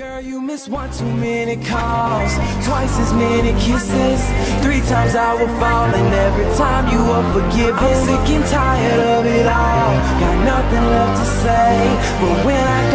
Girl, you miss one too many calls, twice as many kisses. Three times I will fall, and every time you are forgiven. I'm sick and tired of it all. Got nothing left to say, but when I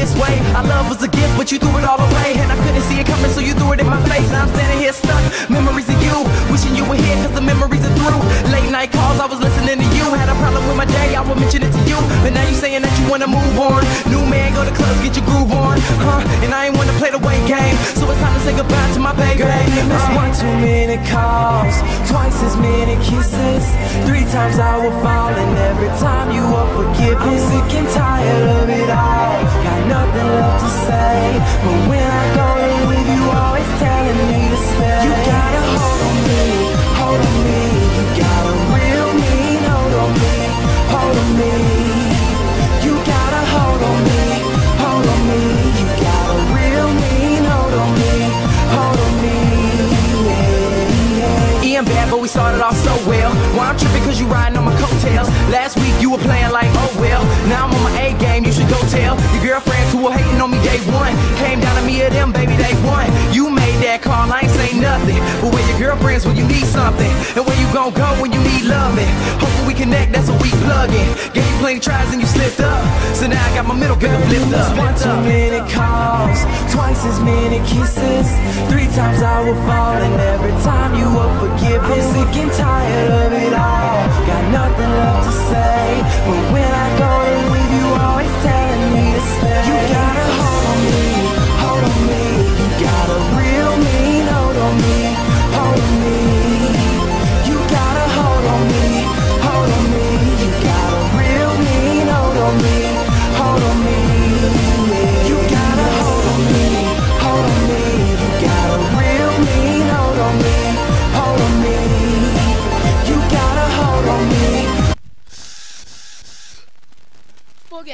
this way. Our love was a gift, but you threw it all away. And I couldn't see it coming, so you threw it in my face. Now I'm standing here stuck, memories of you. Wishing you were here, cause the memories are through. Late night calls, I was listening to you. Had a problem with my day, I would mention it to you. But now you saying that you wanna move on. New man, go to clubs, get your groove on. Huh? And I ain't wanna play the wait game. So it's time to say goodbye to my baby. Girl, Uh, one too many calls, twice as many kisses. Three times I will fall, and every time you were forgiven. I'm sick and tired started off so well. Why I'm tripping cause you riding hating on me day one. Came down to me or them, baby, they won. You made that call, I ain't say nothing. But where your girlfriends when you need something? And where you gon' go when you need loving? Hopefully we connect, that's what we plugging. Gave you plenty tries and you slipped up. So now I got my middle girl flipped up. One too many calls, twice as many kisses. Three times I will fall, and every time you will forgive. I'm sick and tired of it all. Got nothing left to say. But when You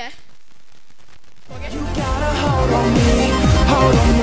gotta hold on me, hold on me.